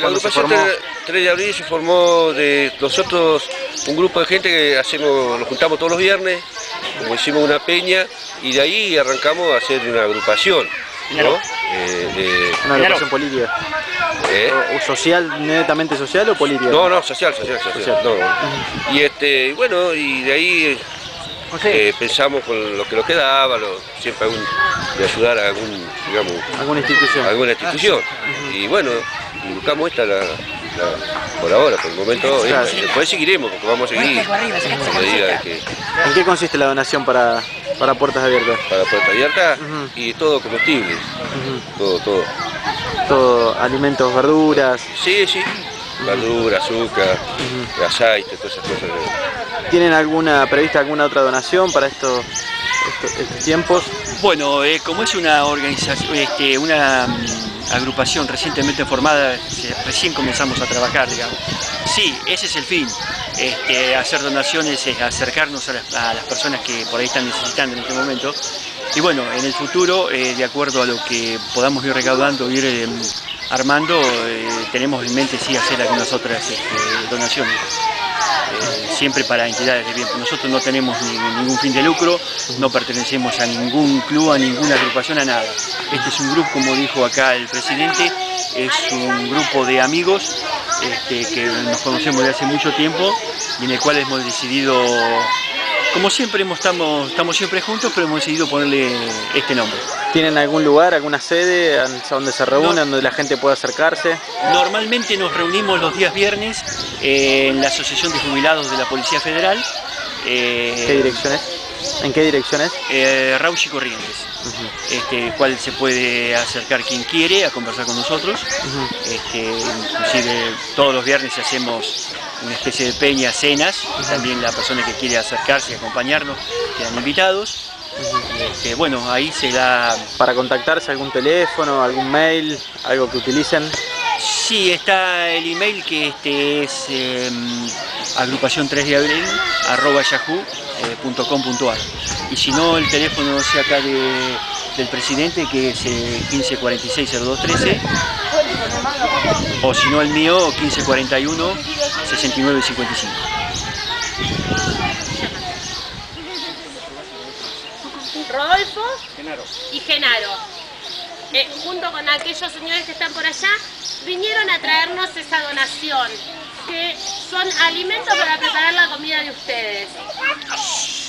La agrupación 3 de abril se formó de nosotros, un grupo de gente que hacemos, nos juntamos todos los viernes, como hicimos una peña, y de ahí arrancamos a hacer una agrupación. ¿no? Eh, ¿Una agrupación política? ¿Eh? O, ¿Social, netamente social o política? No, no, social, social, social. Y este, bueno, y de ahí eh, pensamos con lo que nos quedaba, siempre de ayudar a algún, digamos, alguna institución. Alguna institución. Y bueno, buscamos esta la, por ahora, por el momento. después seguiremos, porque vamos a seguir. ¿En qué consiste la donación para, para Puertas Abiertas? Para Puertas Abiertas y todo combustible. Todo, todo. Todo, alimentos, verduras. Sí, sí. Verduras, azúcar, aceite, todas esas cosas. ¿Tienen alguna prevista alguna otra donación para estos, estos, tiempos? Bueno, eh, como es una organización, este, una agrupación recientemente formada, recién comenzamos a trabajar, digamos. Sí, ese es el fin. Este, hacer donaciones es acercarnos a las, personas que por ahí están necesitando en este momento. Y bueno, en el futuro, eh, de acuerdo a lo que podamos ir recaudando, ir eh, armando, eh, tenemos en mente sí hacer algunas otras este, donaciones. Siempre para entidades de bien. Nosotros no tenemos ningún fin de lucro, no pertenecemos a ningún club, a ninguna agrupación, a nada. Este es un grupo, como dijo acá el presidente, es un grupo de amigos este, que nos conocemos desde hace mucho tiempo y en el cual hemos decidido, como siempre estamos, estamos siempre juntos, pero hemos decidido ponerle este nombre. ¿Tienen algún lugar, alguna sede donde se reúnan, donde la gente pueda acercarse? Normalmente nos reunimos los días viernes en la Asociación de Jubilados de la Policía Federal. ¿Qué dirección es? ¿En qué direcciones? Eh, Rauch y Corrientes, este, cual se puede acercar quien quiere a conversar con nosotros. este, inclusive todos los viernes hacemos una especie de peña, cenas, también la persona que quiere acercarse y acompañarnos quedan invitados. Este, bueno, ahí se da... ¿Para contactarse algún teléfono, algún mail, algo que utilicen? Sí, está el email que este es em, agrupación 3 de abril, arroba yahoo.com.ar. Y si no, el teléfono es acá del presidente, que es 1546-0213, eh, o si no, el mío, 1541-6955. Rodolfo y Genaro. Eh, junto con aquellos señores que están por allá, vinieron a traernos esa donación, que son alimentos para preparar la comida de ustedes.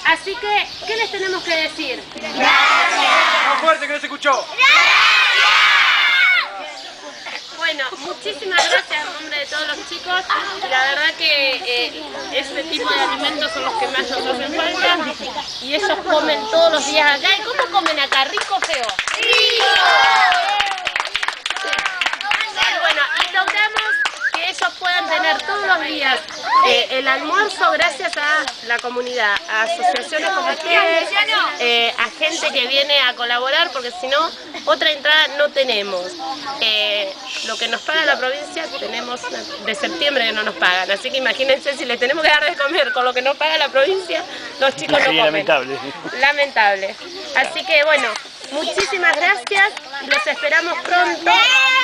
Así que, ¿qué les tenemos que decir? ¡Gracias! ¡Más fuerte que no se escuchó! Bueno, muchísimas gracias en nombre de todos los chicos. La verdad que eh, este tipo de alimentos son los que más nos hacen falta. Y ellos comen todos los días acá. ¿Y cómo comen acá? ¿Rico o feo? ¡Rico! que ellos puedan tener todos los días eh, el almuerzo gracias a la comunidad, a asociaciones como ustedes, eh, a gente que viene a colaborar, porque si no, otra entrada no tenemos. Eh, lo que nos paga la provincia tenemos de septiembre que no nos pagan, así que imagínense si les tenemos que dar de comer con lo que nos paga la provincia, los chicos no comen. Lamentable. Lamentable. Así que bueno, muchísimas gracias, los esperamos pronto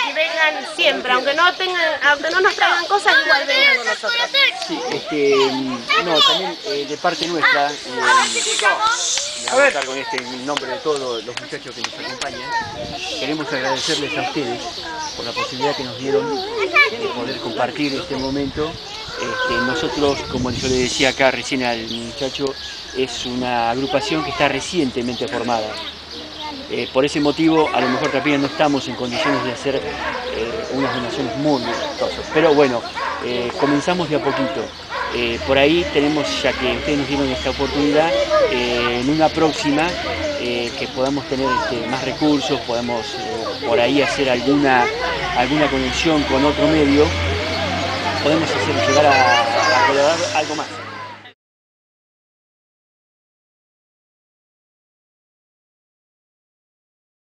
y vengan siempre, aunque no tengan, aunque no nos traigan cosas, igual vengan con nosotros. Sí, este, no, también eh, de parte nuestra, eh, a con este en nombre de todos los muchachos que nos acompañan, queremos agradecerles a ustedes por la posibilidad que nos dieron de poder compartir este momento. Este, nosotros, como yo le decía acá recién al muchacho, es una agrupación que está recientemente formada. Eh, por ese motivo, a lo mejor también no estamos en condiciones de hacer eh, unas donaciones muy costosas. Pero bueno, eh, comenzamos de a poquito. por ahí tenemos, ya que ustedes nos dieron esta oportunidad, en una próxima que podamos tener este, más recursos, podamos por ahí hacer alguna, alguna conexión con otro medio, podemos llegar a, a algo más.